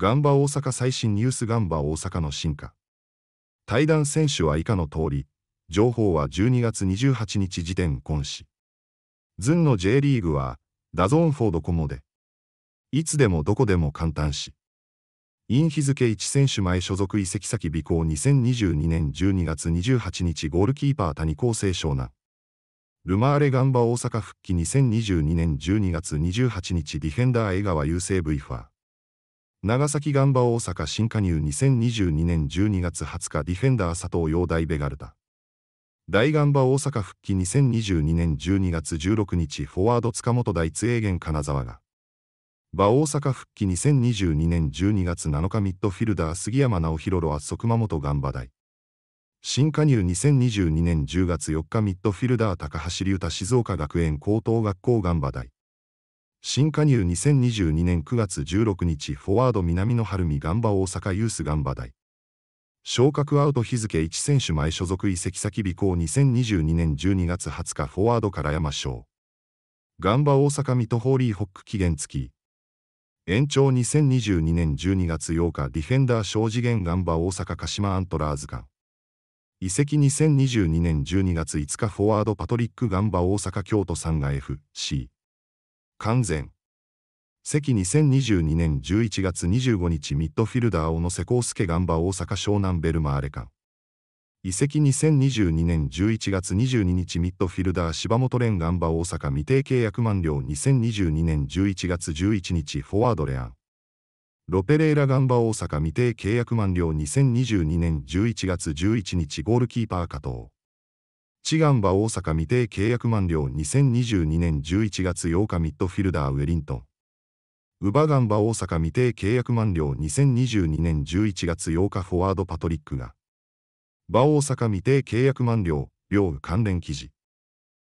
ガンバ大阪最新ニュースガンバ大阪の進化。対談選手は以下の通り、情報は12月28日時点今し。ズンの J リーグは、ダゾーンフォードコモで、いつでもどこでも簡単し。イン日付1選手前所属移籍先尾行2022年12月28日ゴールキーパー谷高生湘南。ルマーレガンバ大阪復帰2022年12月28日ディフェンダー江川雄星 V ファー。長崎ガンバ大阪新加入2022年12月20日ディフェンダー佐藤陽大ベガルタ。大ガンバ大阪復帰2022年12月16日フォワード塚本大津永源金沢が。馬大阪復帰2022年12月7日ミッドフィルダー杉山直弘ロアソ熊本ガンバ大。新加入2022年10月4日ミッドフィルダー高橋隆太静岡学園高等学校ガンバ大。新加入2022年9月16日フォワード南野晴美ガンバ大阪ユースガンバ大。昇格アウト日付1選手前所属移籍先尾行2022年12月20日フォワードから山賞ガンバ大阪水戸ホーリーホック期限付き。延長2022年12月8日ディフェンダー小次元ガンバ大阪鹿島アントラーズ間移籍2022年12月5日フォワードパトリックガンバ大阪京都3が FC 完全。関2022年11月25日ミッドフィルダー小野瀬康介ガンバ大阪湘南ベルマーレ間。移籍2022年11月22日ミッドフィルダー柴本蓮ガンバ大阪未定契約満了2022年11月11日フォワードレアン。ロペレーラガンバ大阪未定契約満了2022年11月11日ゴールキーパー加藤。チガンバ大阪未定契約満了2022年11月8日ミッドフィルダーウェリントン。ウバガンバ大阪未定契約満了2022年11月8日フォワードパトリックが。バ大阪未定契約満了、両関連記事。